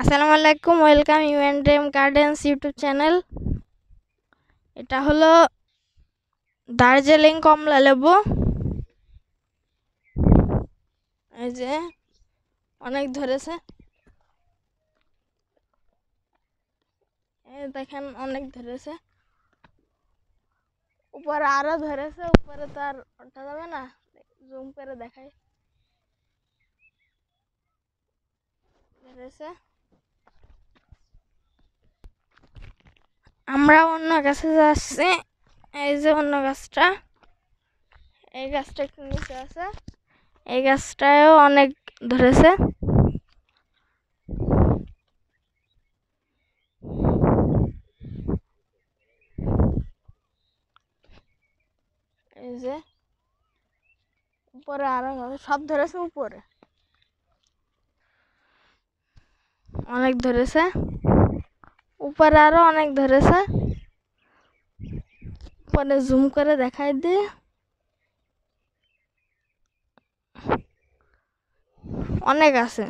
আসসালামু আলাইকুম, welcome U and M gardens YouTube channel. এটা হলো দার্জিলিং কমলা লেবু। এই যে অনেক ধরেছে। দেখেন অনেক ধরেছে। উপরে আরও ধরেছে, উপরে তো আর ওঠা যাবে না। জুম করে দেখাই। ধরেছে আমরা অন্য গাছে যাচ্ছি। এই যে অন্য গাছটা। এই গাছটা একটু নিচে আছে। এই গাছটায়ও অনেক ধরেছে। এই যে উপরে আরও সব ধরেছে উপরে। অনেক ধরেছে। উপরে আরও অনেক ধরেছে। পরে জুম করে দেখাই দি। অনেক আছে।